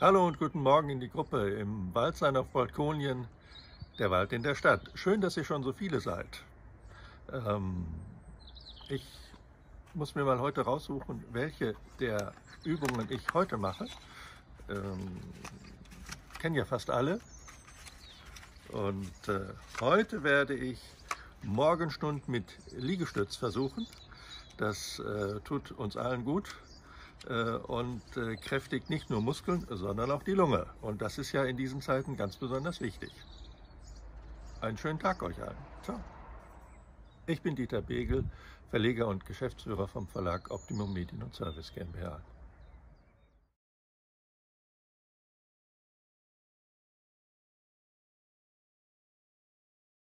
Hallo und guten Morgen in die Gruppe im Waldsein auf Balkonien, der Wald in der Stadt. Schön, dass ihr schon so viele seid. Ähm, ich muss mir mal heute raussuchen, welche der Übungen ich heute mache. Ähm, kenne ja fast alle. Und äh, heute werde ich Morgenstund mit Liegestütz versuchen. Das äh, tut uns allen gut und äh, kräftigt nicht nur Muskeln, sondern auch die Lunge. Und das ist ja in diesen Zeiten ganz besonders wichtig. Einen schönen Tag euch allen. Ciao. Ich bin Dieter Begel, Verleger und Geschäftsführer vom Verlag Optimum Medien und Service GmbH.